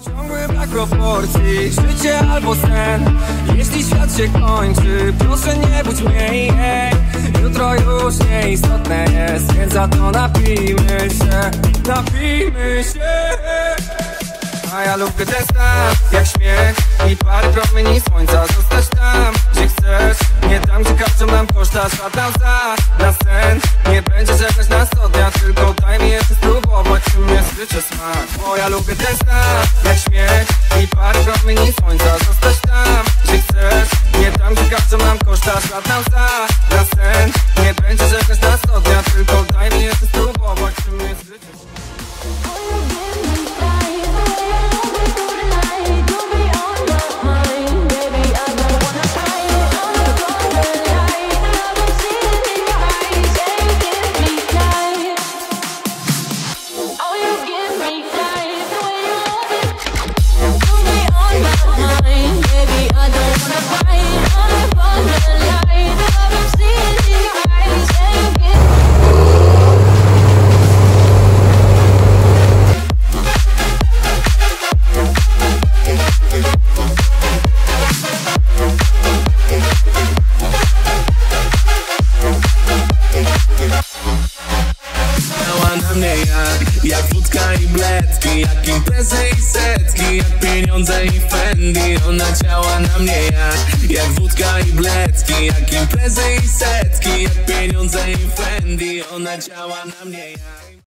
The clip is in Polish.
Ciągły brak proporcji, życie albo sen. Jeśli świat się kończy, proszę nie budź mnie. Jutro już nieistotne jest, więc za to napijmy się. Napijmy się. A ja lubię ten stan, jak śmiech I parę promieni słońca, zostać tam, gdzie chcesz Nie tam, gdzie każą nam koszta, szatan za na sen. Nie będzie czekać na sto dnia, tylko Życie smak. Bo ja lubię ten stan, jak śmiech I parę promieni słońca, zostać tam, gdzie chcesz Nie tam, gdzie każą nam koszta, szatan za na sen Jak, jak wódka i bledki Jak imprezy i setki, jak pieniądze i Fendi. Ona działa na mnie jak, jak wódka i bledki Jak imprezy i setki, jak pieniądze i Fendi. Ona działa na mnie jak